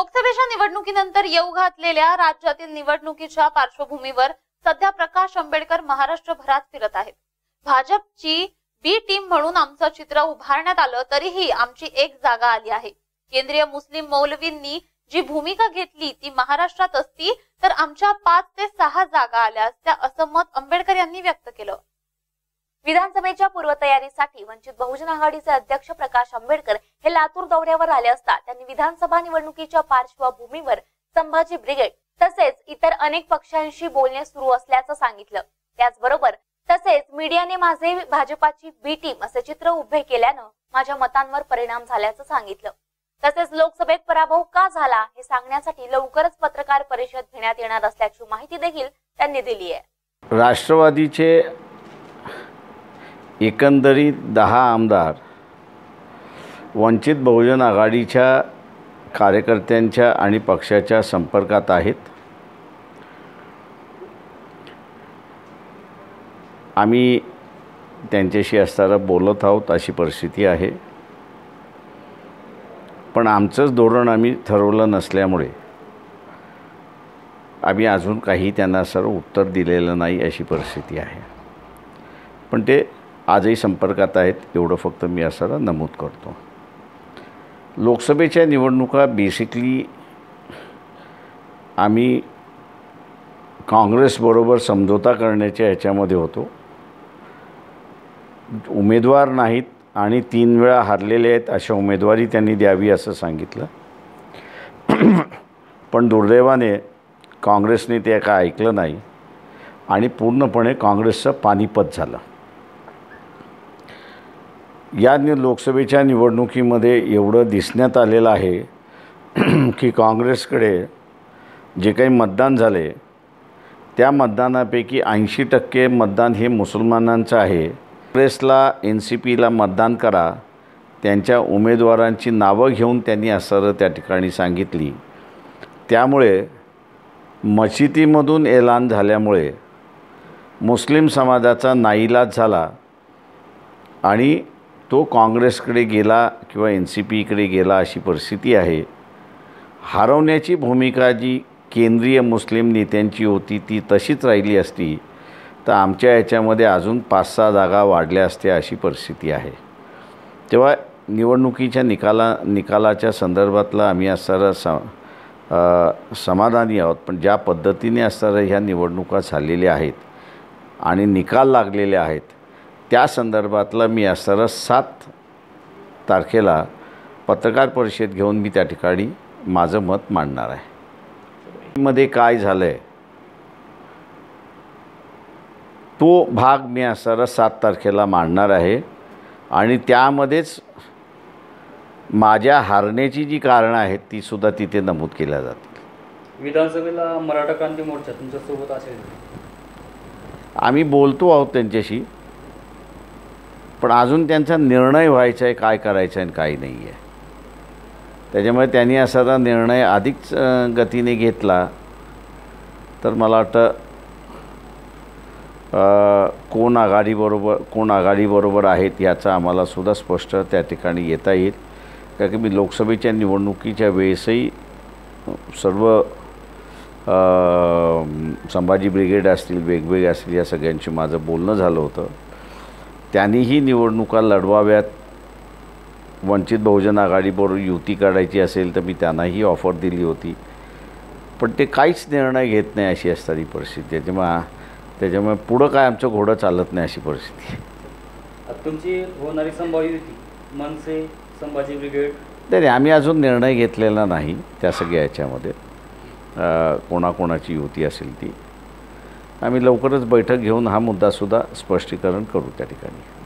लोकसभेच्या निवडणुकीनंतर येऊ घातलेल्या राज्यातील निवडणुकीच्या पार्श्वभूमीवर सध्या प्रकाश आंबेडकर महाराष्ट्रभरात फिरत आहेत. भाजपची बी टीम म्हणून आमचं चित्र उभारण्यात आलं तरीही आमची एक जागा आली आहे. केंद्रीय मुस्लिम मौलवींनी जी भूमिका घेतली ती महाराष्ट्रात असती तर आमच्या पाच ते सहा जागा आल्या असत्या असं मत आंबेडकर यांनी व्यक्त केलं. विधानसभेच्या पूर्वतयारीसाठी वंचित बहुजन आघाडीचे अध्यक्ष प्रकाश आंबेडकर हे लातूर दौऱ्यावर आले असता त्यांनी विधानसभा निवडणुकीच्या पार्श्वभूमीवर संभाजी ब्रिगेड तसेच इतर अनेक पक्षांशी बोलणे सुरू असल्याचं सांगितलं. त्याचबरोबर तसेच मीडियाने माझे भाजपाची बी टीम असे चित्र उभे केल्यानं माझ्या मतांवर परिणाम झाल्याचं सांगितलं. तसेच लोकसभेत पराभव का झाला हे सांगण्यासाठी लवकरच पत्रकार परिषद घेण्यात येणार असल्याची माहिती देखील त्यांनी दिली आहे. राष्ट्रवादीचे एकंदरीत दहा आमदार वंचित बहुजन आघाडीच्या कार्यकर्त्यांच्या आणि पक्षाच्या संपर्कात आहेत. आम्ही त्यांच्याशी असताना बोलत आहोत अशी परिस्थिती आहे. पण आमचंच धोरण आम्ही ठरवलं नसल्यामुळे आम्ही अजून काही त्यांना सर्व उत्तर दिलेलं नाही अशी परिस्थिती आहे. पण ते आजही संपर्कात आहेत. एवढं फक्त मी असं नमूद करतो. लोकसभेच्या निवडणुका बेसिकली आम्ही काँग्रेसबरोबर समझोता करण्याच्या ह्याच्यामध्ये होतो. उमेदवार नाहीत आणि तीन वेळा हारलेले आहेत अशा उमेदवारी त्यांनी द्यावी असं सांगितलं. पण दुर्दैवाने काँग्रेसने ते काय ऐकलं नाही आणि पूर्णपणे काँग्रेसचं पानिपत झालं. या नि लोकसभेच्या निवडणुकीमध्ये एवढं दिसण्यात आलेलं आहे की काँग्रेसकडे जे काही मतदान झाले त्या मतदानापैकी ऐंशी टक्के मतदान हे मुसलमानांचं आहे. काँग्रेसला एन सी पीला मतदान करा. त्यांच्या उमेदवारांची नावं घेऊन त्यांनी असं त्या ठिकाणी सांगितली. त्यामुळे मशिदीमधून एलान झाल्यामुळे मुस्लिम समाजाचा नाईलाज झाला आणि तो काँग्रेसकडे गेला किंवा एन सी पीकडे गेला अशी परिस्थिती आहे. हरवण्याची भूमिका जी केंद्रीय मुस्लिम नेत्यांची होती ती तशीच राहिली असती तर आमच्या याच्यामध्ये अजून पाच सहा जागा वाढल्या असत्या अशी परिस्थिती आहे. तेव्हा निवडणुकीच्या निकाला निकालाच्या संदर्भातला आम्ही असणारा स समाधानी आहोत पण ज्या पद्धतीने असणाऱ्या ह्या निवडणुका झालेल्या आहेत आणि निकाल लागलेले आहेत त्या संदर्भातलं मी असणारं सात तारखेला पत्रकार परिषद घेऊन मी त्या ठिकाणी माझं मत मांडणार आहे. मध्ये काय झालं आहे तो भाग मी असणारा सात तारखेला मांडणार आहे आणि त्यामध्येच माझ्या हारण्याची जी कारणं आहेत तीसुद्धा तिथे नमूद केल्या जातील. विधानसभेला मराठा क्रांती मोर्चा तुमच्यासोबत असेल. आम्ही बोलतो आहोत त्यांच्याशी. पण अजून त्यांचा निर्णय व्हायचा आहे काय करायचं आहे आणि काय नाही आहे. त्याच्यामुळे त्यांनी असा निर्णय अधिक गतीने घेतला तर मला वाटतं कोण आघाडीबरोबर कोण आघाडीबरोबर आहेत याचा आम्हाला सुद्धा स्पष्ट त्या ठिकाणी येता येईल. कारण की मी लोकसभेच्या निवडणुकीच्या वेळेसही सर्व संभाजी ब्रिगेड असतील वेगवेगळे असतील या सगळ्यांशी माझं बोलणं झालं होतं. त्यांनीही निवडणुका लढवाव्यात. वंचित बहुजन आघाडीबरोबर युती काढायची असेल तर मी त्यांनाही ऑफर दिली होती. पण ते काहीच निर्णय घेत नाही अशी असणारी परिस्थिती आहे. त्याच्यामुळे त्याच्यामुळे पुढं काय आमचं घोडं चालत नाही अशी परिस्थिती तुमची होणारी युती मनसे संभाजी ब्रिगेड. नाही नाही, आम्ही अजून निर्णय घेतलेला नाही त्या सगळ्या याच्यामध्ये. कोणाकोणाची युती असेल ती. आम्ही लवकरच बैठक घेऊन हा मुद्दासुद्धा स्पष्टीकरण करू त्या ठिकाणी.